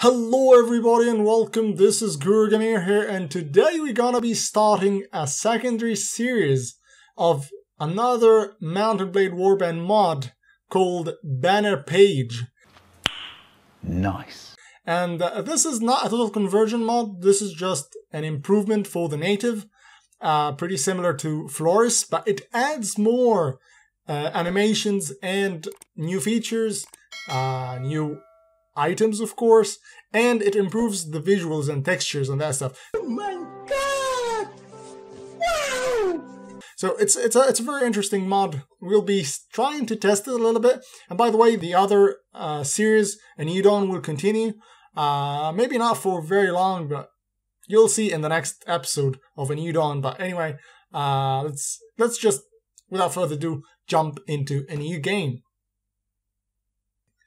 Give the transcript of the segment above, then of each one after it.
Hello everybody and welcome, this is Guru Gamer here and today we're gonna be starting a secondary series of another Mount & Blade Warband mod called Banner Page. Nice. And uh, this is not a total conversion mod, this is just an improvement for the native, uh, pretty similar to Floris, but it adds more uh, animations and new features, uh, new items, of course, and it improves the visuals and textures and that stuff. Oh my god! Wow! So it's it's a it's a very interesting mod. We'll be trying to test it a little bit. And by the way, the other uh, series, A New Dawn, will continue. Uh, maybe not for very long, but you'll see in the next episode of A New Dawn. But anyway, uh, let's let's just without further ado jump into a new game.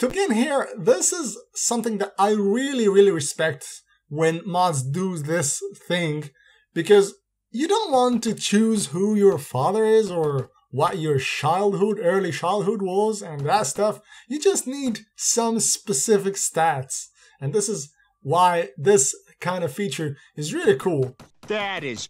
To begin here, this is something that I really, really respect when mods do this thing because you don't want to choose who your father is or what your childhood, early childhood was and that stuff. You just need some specific stats. And this is why this kind of feature is really cool. That is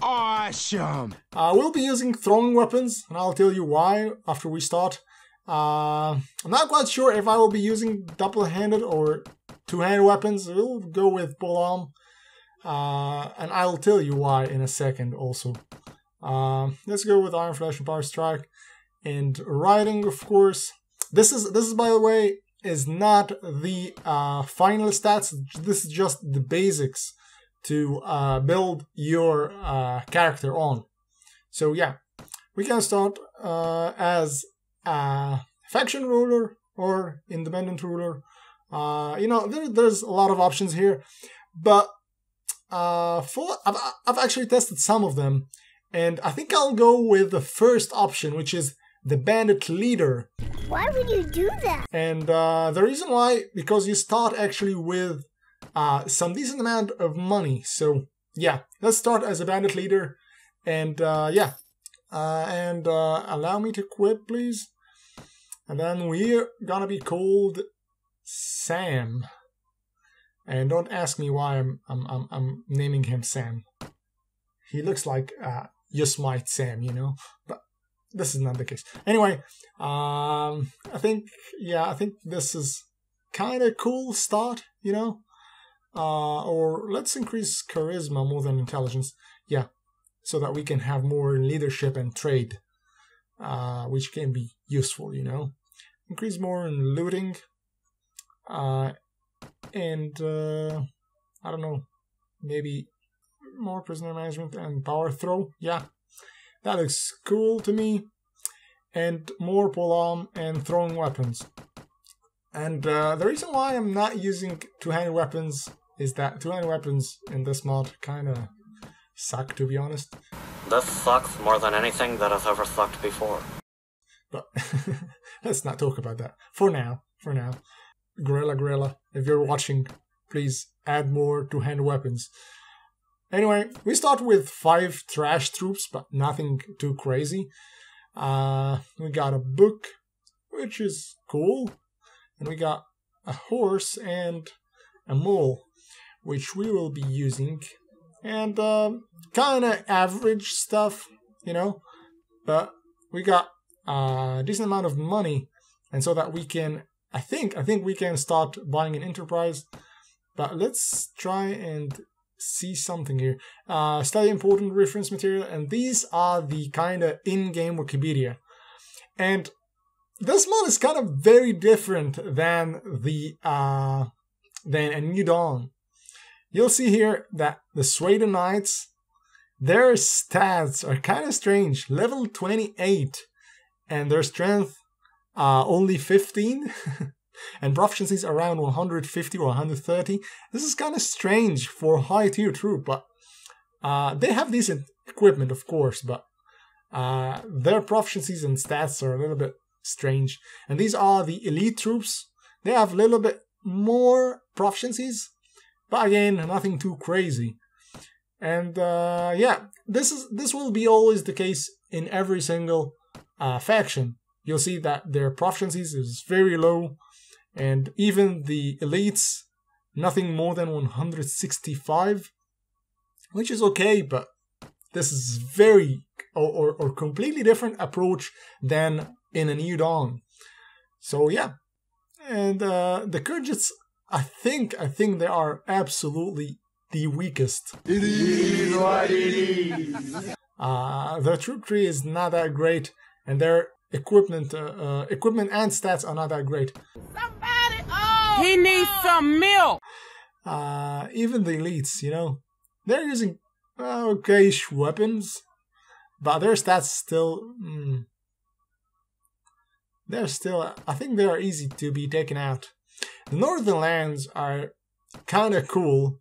awesome! Uh, we'll be using throwing weapons, and I'll tell you why after we start. Uh, I'm not quite sure if I will be using double-handed or two-handed weapons. We'll go with polearm. Uh, and I'll tell you why in a second also. Uh, let's go with Iron Flesh and Power Strike. And riding, of course. This is, this is by the way, is not the uh, final stats. This is just the basics to uh, build your uh, character on. So yeah, we can start as a faction ruler or independent ruler. Uh, you know, there, there's a lot of options here, but uh, for I've, I've actually tested some of them, and I think I'll go with the first option, which is the bandit leader. Why would you do that? And uh, the reason why, because you start actually with uh, some decent amount of money. So yeah, let's start as a bandit leader, and uh, yeah, uh, and uh, allow me to quit, please. And then we're gonna be called Sam. And don't ask me why I'm I'm I'm, I'm naming him Sam. He looks like uh, Yosemite Sam, you know, but this is not the case. Anyway, um, I think yeah, I think this is kind of cool start, you know. Uh, or let's increase charisma more than intelligence. Yeah, so that we can have more leadership and trade, uh, which can be useful, you know. Increase more in looting, uh, and uh, I don't know, maybe more prisoner management and power throw. Yeah, that looks cool to me. And more polearm and throwing weapons. And uh, the reason why I'm not using two-handed weapons is that two-handed weapons in this mod kind of suck, to be honest. This sucks more than anything that has ever sucked before. But let's not talk about that. For now, for now. Gorilla Gorilla, if you're watching, please add more two-handed weapons. Anyway, we start with five trash troops, but nothing too crazy. Uh, we got a book, which is cool. And we got a horse and a mole, which we will be using. And um, kind of average stuff, you know. But we got a decent amount of money, and so that we can, I think, I think we can start buying an enterprise. But let's try and see something here. Uh, study important reference material, and these are the kind of in-game Wikipedia. And this mod is kind of very different than the uh, than a New Dawn. You'll see here that the Swadian Knights, their stats are kind of strange. Level 28, and their strength uh, only 15. and proficiencies around 150 or 130. This is kind of strange for high tier troop, but uh, they have decent equipment, of course, but uh, their proficiencies and stats are a little bit strange. And these are the elite troops. They have a little bit more proficiencies, but again, nothing too crazy. And uh, yeah, this is this will be always the case in every single uh, faction. You'll see that their proficiencies is very low and even the elites nothing more than 165, which is okay, but this is very or, or, or completely different approach than in a New Dawn. So yeah, and uh, the Khergits, I think, I think they are absolutely the weakest. It is what it is. Uh, their troop tree is not that great, and their equipment, uh, uh, equipment and stats are not that great. He needs some milk. Uh, even the elites, you know, they're using uh, okay weapons, but their stats still. Mm, they're still. I think they are easy to be taken out. The northern lands are kind of cool,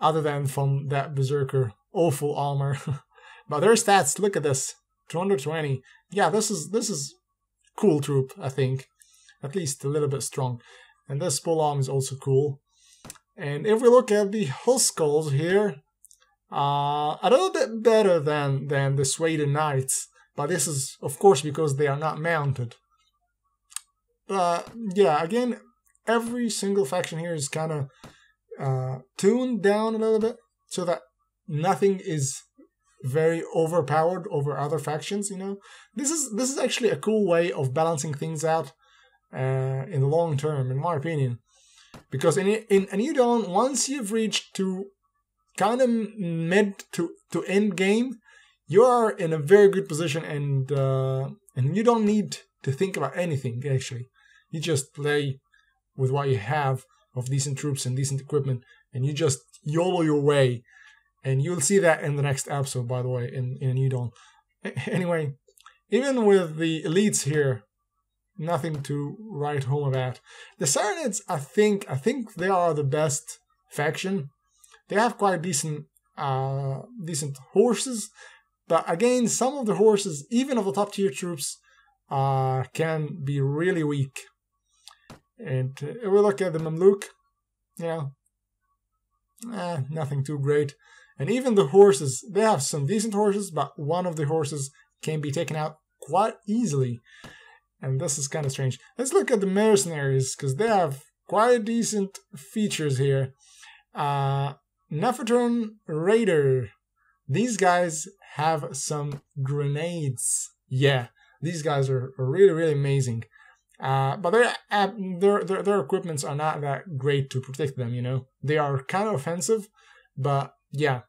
other than from that berserker awful armor. but their stats. Look at this, 220. Yeah, this is this is cool troop. I think, at least a little bit strong. And this polearm is also cool. And if we look at the Huskarls here, uh, a little bit better than, than the Swadian Knights. But this is, of course, because they are not mounted. But yeah, again, every single faction here is kind of uh, tuned down a little bit so that nothing is very overpowered over other factions. You know, this is this is actually a cool way of balancing things out uh, in the long term, in my opinion. Because in in a new dawn, once you've reached to kind of mid to to end game, you are in a very good position, and uh, and you don't need to think about anything. Actually, you just play with what you have of decent troops and decent equipment, and you just YOLO your way. And you'll see that in the next episode, by the way, in, in New Dawn. Anyway, even with the elites here, nothing to write home about. The Sarranids, I think, I think they are the best faction. They have quite decent, uh, decent horses, but again, some of the horses, even of the top tier troops, uh, can be really weak. And uh, we look at the Mamluk, you know, eh, nothing too great. And even the horses, they have some decent horses, but one of the horses can be taken out quite easily. And this is kind of strange. Let's look at the mercenaries, because they have quite decent features here. Uh, Nephatron Raider. These guys have some grenades. Yeah, these guys are really, really amazing. Uh, but their, uh, their their their equipments are not that great to protect them. You know, they are kind of offensive, but yeah,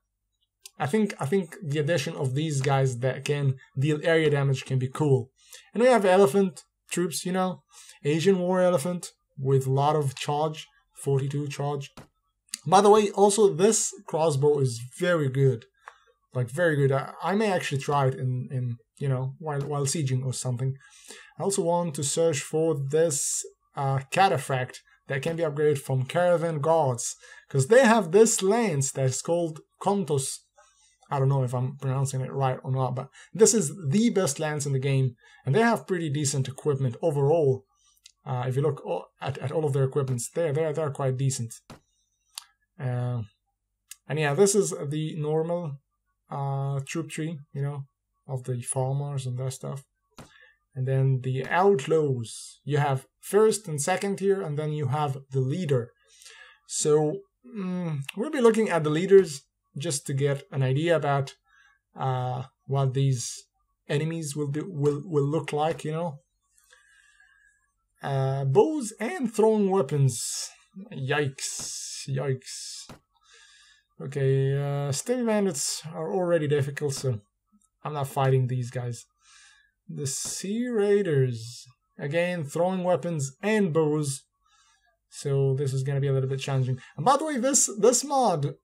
I think I think the addition of these guys that can deal area damage can be cool. And we have elephant troops, you know, Asian war elephant with a lot of charge, 42 charge. By the way, also this crossbow is very good, like very good. I, I may actually try it in in you know while while sieging or something. I also want to search for this uh, cataphract that can be upgraded from Caravan Guards because they have this lance that's called Kontos. I don't know if I'm pronouncing it right or not, but this is the best lance in the game, and they have pretty decent equipment overall. Uh, if you look at, at all of their equipments, they're, they're, they're quite decent. Uh, and yeah, this is the normal uh, troop tree, you know, of the farmers and that stuff. And then the outlaws, you have first and second here, and then you have the leader. So mm, we'll be looking at the leaders just to get an idea about uh, what these enemies will be will will look like, you know. Uh, bows and throwing weapons. Yikes! Yikes! Okay, uh, steady bandits are already difficult, so I'm not fighting these guys. The Sea Raiders. Again, throwing weapons and bows. So this is gonna be a little bit challenging. And by the way, this this mod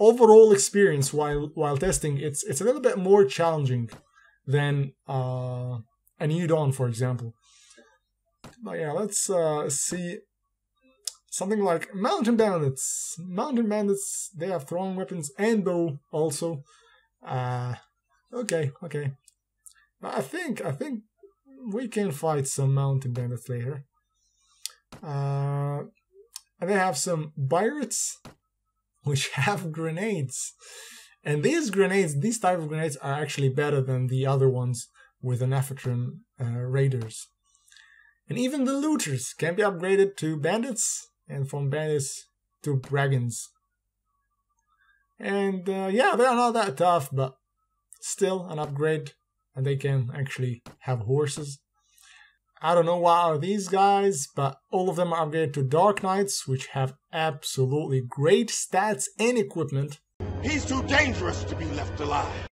overall experience while while testing, it's it's a little bit more challenging than uh, a New Dawn, for example. But yeah, let's uh, see something like Mountain Bandits. Mountain Bandits, they have throwing weapons and bow also. Uh, okay, okay. I think I think we can fight some Mountain Bandits later. Uh, and they have some pirates which have grenades. And these grenades, these type of grenades are actually better than the other ones with the Nephatron uh, raiders. And even the looters can be upgraded to bandits, and from bandits to Dragons. And uh, yeah, they are not that tough, but still an upgrade, and they can actually have horses. I don't know why are these guys, but all of them are upgraded to Dark Knights, which have absolutely great stats and equipment. He's too dangerous to be left alive.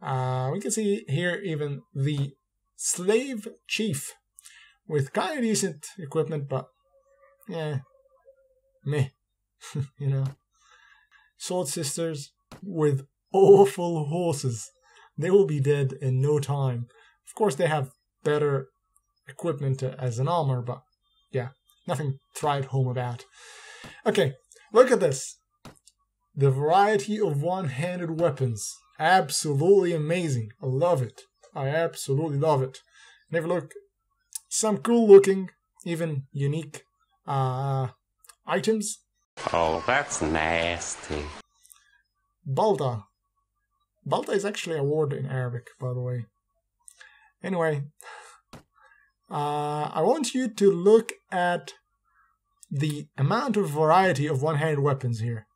Uh, we can see here even the Slave Chief with kind of decent equipment, but yeah, meh, you know. Sword Sisters with awful horses. They will be dead in no time. Of course, they have better equipment as an armor, but yeah, nothing to write home about. Okay, look at this. The variety of one-handed weapons. Absolutely amazing. I love it. I absolutely love it. And if you look, some cool looking, even unique uh, items. Oh, that's nasty. Balta. Balta is actually a word in Arabic, by the way. Anyway, uh, I want you to look at the amount of variety of one-handed weapons here.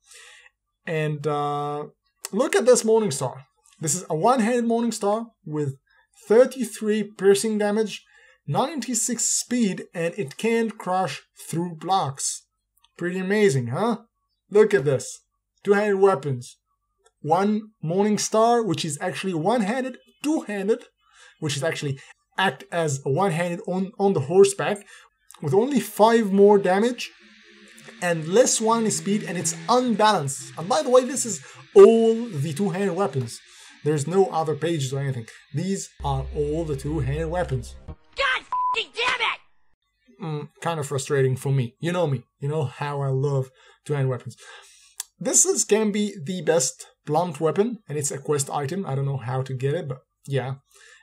And uh, look at this Morning Star. This is a one-handed Morning Star with 33 piercing damage, 96 speed, and it can crush through blocks. Pretty amazing, huh? Look at this. Two-handed weapons. One Morning Star, which is actually one-handed, two-handed, which is actually act as one-handed on, on the horseback with only 5 more damage and less 1 speed and it's unbalanced. And by the way, this is all the two-handed weapons. There's no other pages or anything. These are all the two-handed weapons. God damn it! Mm, kind of frustrating for me. You know me. You know how I love two-handed weapons. This is can be the best blunt weapon, and it's a quest item. I don't know how to get it, but yeah.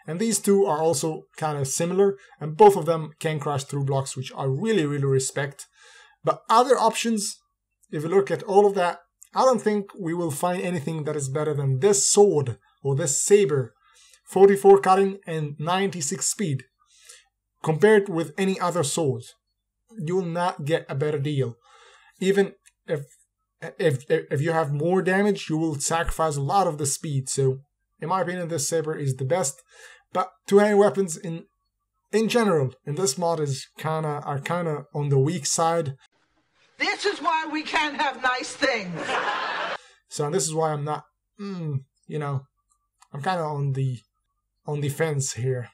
And these two are also kind of similar, and both of them can crash through blocks, which I really, really respect. But other options, if you look at all of that, I don't think we will find anything that is better than this sword or this saber. 44 cutting and 96 speed. Compared with any other sword, you will not get a better deal. Even if if if you have more damage, you will sacrifice a lot of the speed. So, in my opinion, this saber is the best. But two-handed weapons in in general in this mod is kinda are kinda on the weak side. This is why we can't have nice things. So this is why I'm not, mm, you know, I'm kind of on the on the fence here.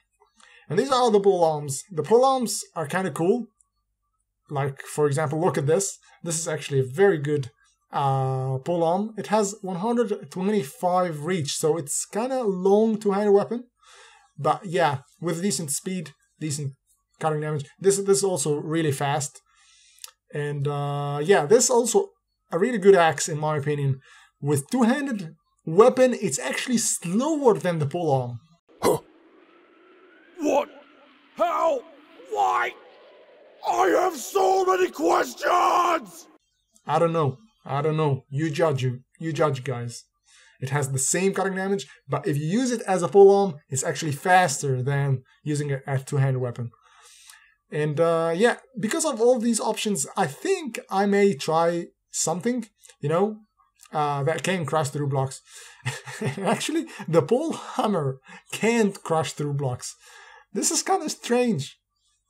And these are all the pole arms. The pole arms are kind of cool. Like for example, look at this. This is actually a very good uh, pole arm. It has 125 reach, so it's kind of long two-handed weapon. But yeah, with decent speed, decent cutting damage. This this is also really fast. And uh, yeah, this is also a really good axe in my opinion. With two-handed weapon, it's actually slower than the pole arm. What? How? Why? I have so many questions! I don't know. I don't know. You judge you. You judge guys. It has the same cutting damage, but if you use it as a pole arm, it's actually faster than using it as two-handed weapon. And uh, yeah, because of all these options, I think I may try something, you know, uh, that can crush through blocks. Actually, the pole hammer can't crush through blocks. This is kind of strange,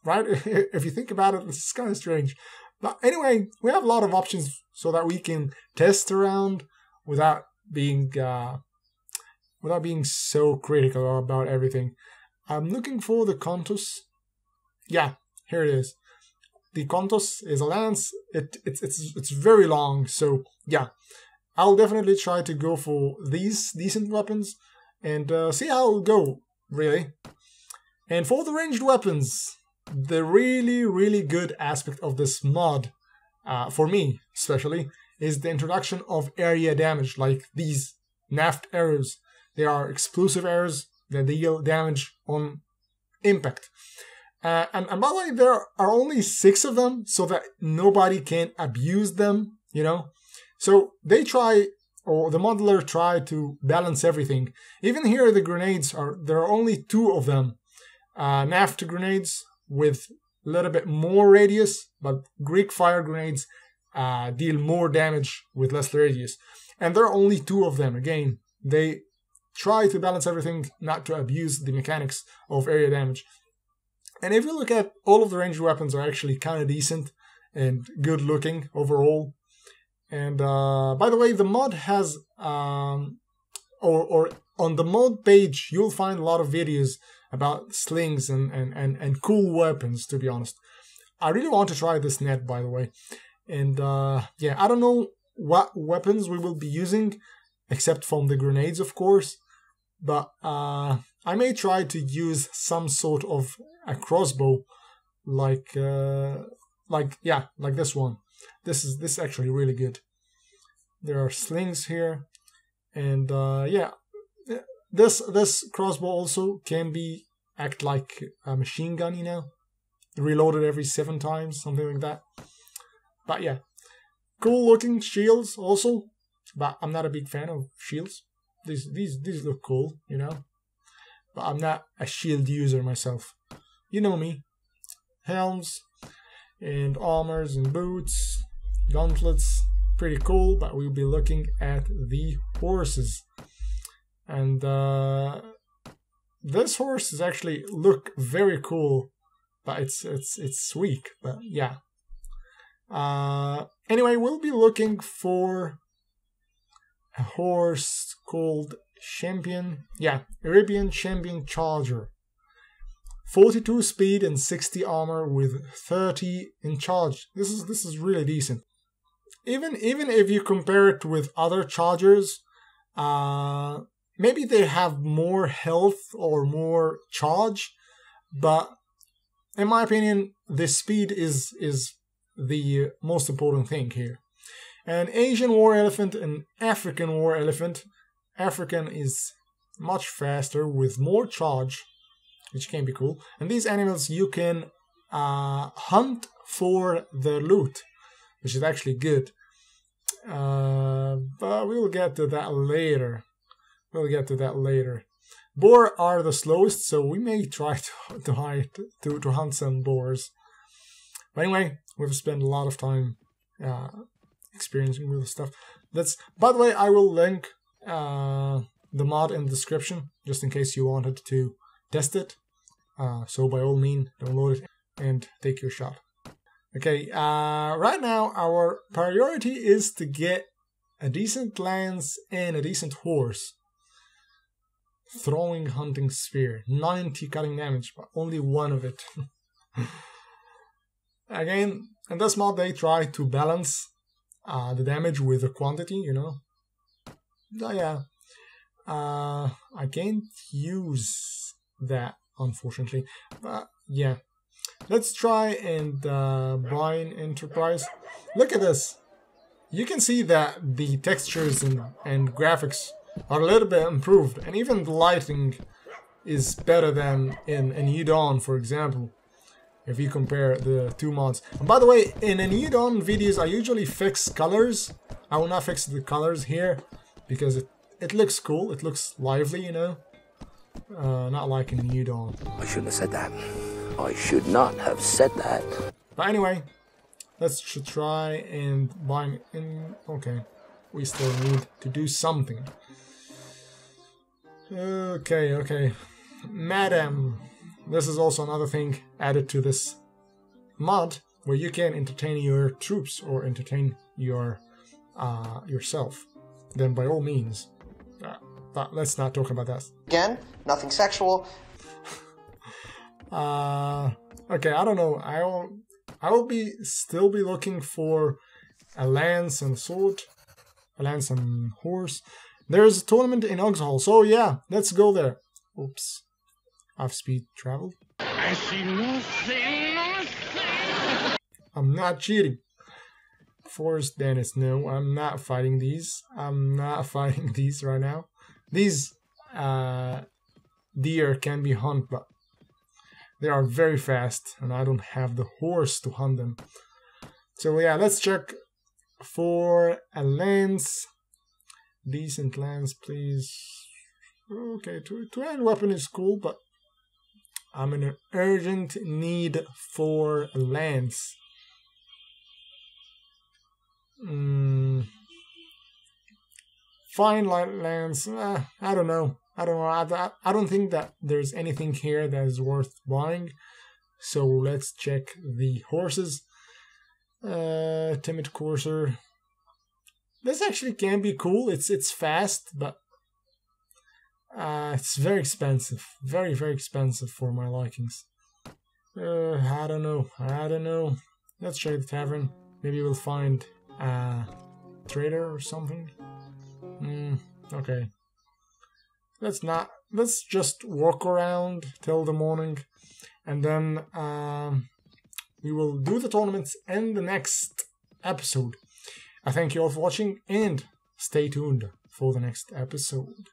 right? if you think about it, this is kind of strange. But anyway, we have a lot of options so that we can test around without being uh, without being so critical about everything. I'm looking for the Contus. Yeah, here it is. The Contus is a lance. It it's it's it's very long. So yeah, I'll definitely try to go for these decent weapons and uh, see how it'll go. Really. And for the ranged weapons, the really really good aspect of this mod, uh, for me especially, is the introduction of area damage, like these Naft arrows. They are explosive arrows that deal damage on impact. Uh, and, and by the way, there are only six of them, so that nobody can abuse them, you know? So they try, or the modeler try to balance everything. Even here, the grenades are, there are only two of them. Uh, Naft grenades with a little bit more radius, but Greek fire grenades uh, deal more damage with less radius. And there are only two of them. Again, they try to balance everything, not to abuse the mechanics of area damage. And if you look at all of the ranged weapons are actually kind of decent and good looking overall. And uh, by the way, the mod has, um, or, or on the mod page, you'll find a lot of videos about slings and, and, and, and cool weapons, to be honest. I really want to try this net, by the way. And uh, yeah, I don't know what weapons we will be using, except from the grenades, of course. But uh, I may try to use some sort of a crossbow, like uh, like yeah, like this one. This is this is actually really good. There are slings here, and uh, yeah, this this crossbow also can be act like a machine gun, you know, reloaded every seven times, something like that. But yeah, cool looking shields also, but I'm not a big fan of shields. These these these look cool, you know, but I'm not a shield user myself. You know me. Helms and armors and boots, gauntlets, pretty cool. But we'll be looking at the horses, and uh, this horse is actually look very cool, but it's it's it's weak. But yeah. Uh, anyway, we'll be looking for a horse called Champion. Yeah, Arabian Champion Charger. 42 speed and 60 armor with 30 in charge. This is this is really decent. Even even if you compare it with other chargers, uh, maybe they have more health or more charge, but in my opinion, the speed is is the most important thing here. An Asian war elephant and African war elephant. African is much faster with more charge, which can be cool. And these animals you can uh, hunt for the loot, which is actually good. Uh, but we'll get to that later. We'll get to that later. Boar are the slowest, so we may try to to, hide, to, to hunt some boars. But anyway, we've spent a lot of time uh, experiencing with stuff. That's by the way, I will link uh, the mod in the description just in case you wanted to test it. Uh, so by all means, download it and take your shot. Okay, uh, right now our priority is to get a decent lance and a decent horse. Throwing hunting spear, 90 cutting damage, but only one of it. Again, in this mod they try to balance uh, the damage with the quantity, you know. Oh, yeah, uh, I can't use that unfortunately, but yeah. Let's try and uh, Brian Enterprise. Look at this. You can see that the textures and, and graphics are a little bit improved, and even the lighting is better than in, New Dawn, for example if you compare the two mods. And by the way, in a New Dawn videos, I usually fix colors. I will not fix the colors here because it, it looks cool. It looks lively, you know. Uh, not like in New Dawn. I shouldn't have said that. I should not have said that. But anyway, let's try and buy in. Okay, we still need to do something. Okay, okay. Madam, this is also another thing added to this mod where you can entertain your troops or entertain your uh, yourself. Then by all means, uh, but let's not talk about that. Again, nothing sexual. uh, okay, I don't know. I will, I will be still be looking for a lance and sword, a lance and horse. There's a tournament in Uxkhal, so yeah, let's go there. Oops off speed travel. I see nothing. I'm not cheating. Forest Dennis, no, I'm not fighting these. I'm not fighting these right now. These uh, deer can be hunted, but they are very fast, and I don't have the horse to hunt them. So yeah, let's check for a lance. Decent lance, please. Okay, two-hand weapon is cool, but I'm in an urgent need for a lance. Mm. Fine light lance. Eh, I don't know. I don't know. I, I don't think that there's anything here that is worth buying. So let's check the horses. Uh, timid courser. This actually can be cool. It's it's fast, but uh, it's very expensive. Very very expensive for my likings. Uh, I don't know. I don't know. Let's check the tavern. Maybe we'll find a trader or something. Hmm. Okay. Let's not. Let's just walk around till the morning, and then um, we will do the tournaments in the next episode. I thank you all for watching and stay tuned for the next episode.